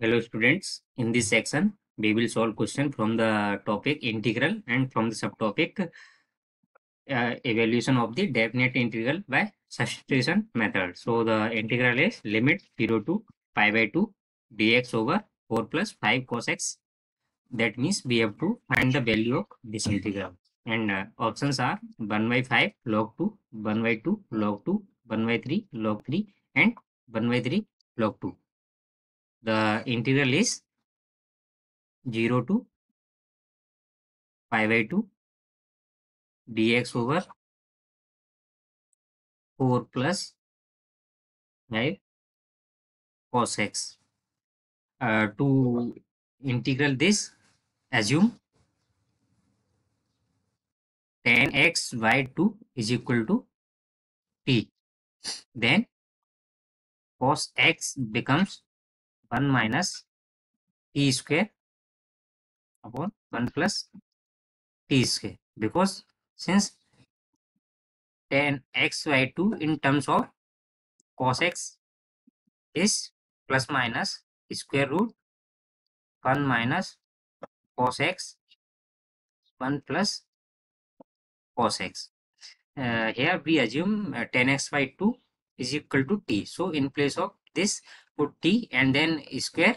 Hello students, in this section we will solve question from the topic integral and from the subtopic uh, evaluation of the definite integral by substitution method. So the integral is limit 0 to pi by 2 dx over 4 plus 5 cos x. That means we have to find the value of this integral. And uh, options are 1 by 5 log 2, 1 by 2 log 2, 1 by 3 log 3 and 1 by 3 log 2 the integral is 0 to pi by 2 dx over 4 plus right cos x uh, to integral this assume tan x 2 is equal to t then cos x becomes 1 minus t square upon 1 plus t square, because since tan x by 2 in terms of cos x is plus minus square root 1 minus cos x 1 plus cos x. Uh, here we assume uh, tan x by 2 is equal to t. So in place of this put t and then square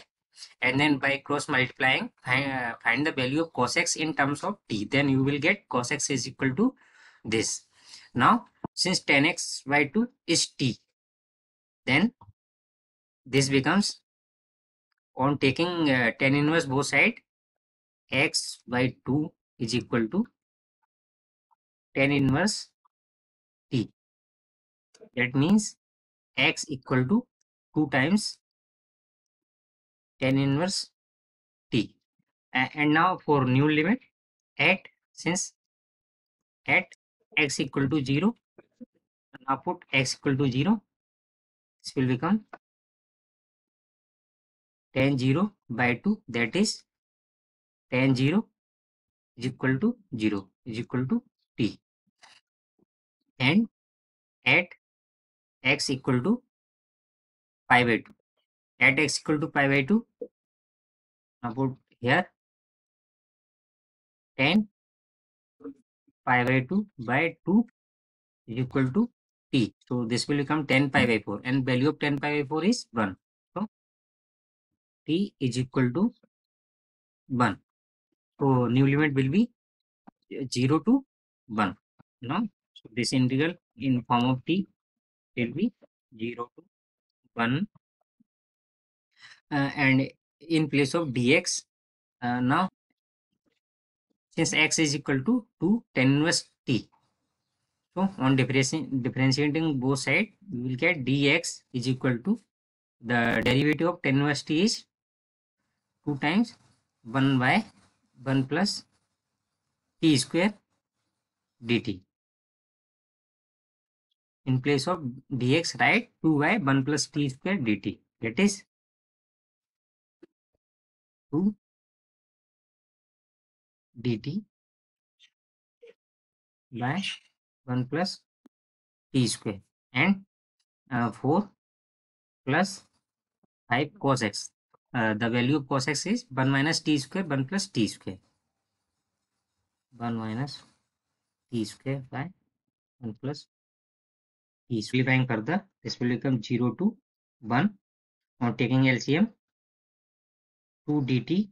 and then by cross multiplying find, uh, find the value of cos x in terms of t then you will get cos x is equal to this now since 10x by 2 is t then this becomes on taking uh, 10 inverse both side x by 2 is equal to 10 inverse t that means x equal to 2 times 10 inverse t and now for new limit at since at x equal to 0 now put x equal to 0 this will become 10 0 by 2 that is 10 0 is equal to 0 is equal to t and at x equal to pi by 2 at x equal to pi by 2 now put here 10 pi by 2 by 2 is equal to t so this will become 10 pi by 4 and value of 10 pi by 4 is 1 so t is equal to 1 so new limit will be 0 to 1 now so this integral in form of t will be 0 to 1 uh, and in place of dx uh, now since x is equal to 2 tan inverse t so on differentiating, differentiating both side we will get dx is equal to the derivative of tan inverse t is 2 times 1 by 1 plus t square dt in place of dx write 2y 1 plus t square dt that is 2 dt by 1 plus t square and uh, 4 plus 5 cos x uh, the value of cos x is 1 minus t square 1 plus t square 1 minus t square by 1 plus Simplifying further, this will become 0 to 1. Now taking LCM, 2 dt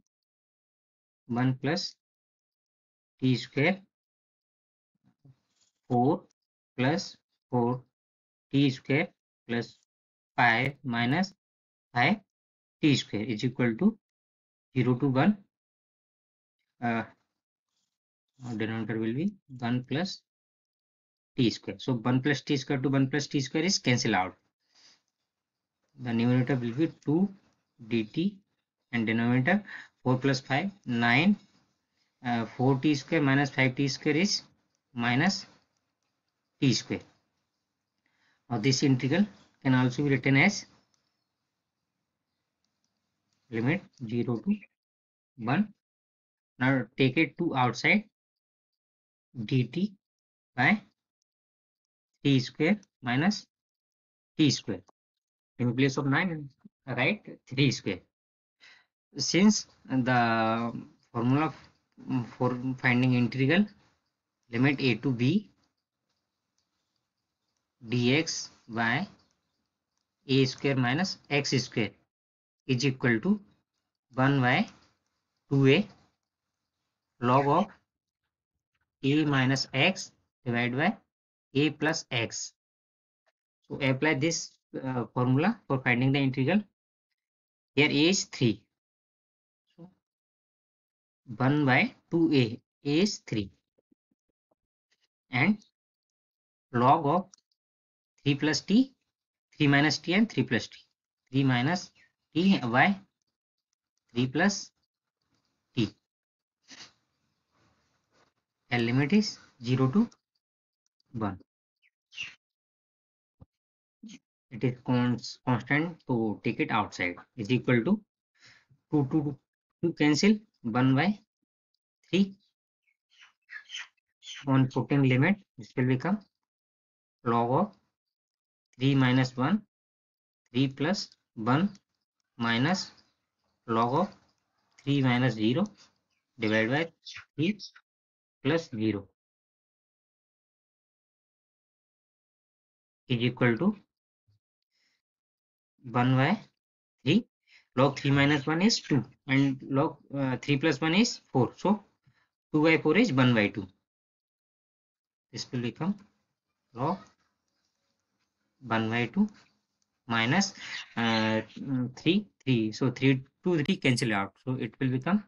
1 plus t square 4 plus 4 t square plus 5 minus 5 t square is equal to 0 to 1 uh, denominator will be 1 plus t square. So 1 plus t square to 1 plus t square is cancel out. The numerator will be 2 dt and denominator 4 plus 5 9 uh, 4t square minus 5t square is minus t square. Now this integral can also be written as limit 0 to 1. Now take it to outside dt by t square minus t square in place of 9 write 3 square since the formula um, for finding integral limit a to b dx by a square minus x square is equal to 1 by 2a log of a minus x divided by a plus x. So apply this uh, formula for finding the integral. Here a is 3. So 1 by 2a, a is 3. And log of 3 plus t, 3 minus t and 3 plus t. 3 minus t by 3 plus t. And limit is 0 to 1. it is const, constant to take it outside is equal to 2 to 2 cancel 1 by 3 on putting limit this will become log of 3 minus 1 3 plus 1 minus log of 3 minus 0 divided by 3 plus 0 is equal to one by three log three minus one is two and log three plus one is four so two by four is one by two इस पर लिखम log one by two minus three three so three two three cancel out so it will become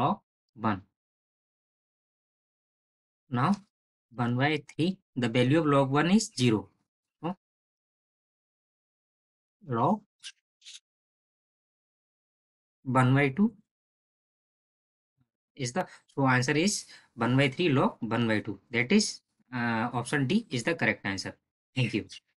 log one now one by three the value of log one is zero log 1 by 2 is the so answer is 1 by 3 log 1 by 2 that is uh, option d is the correct answer thank you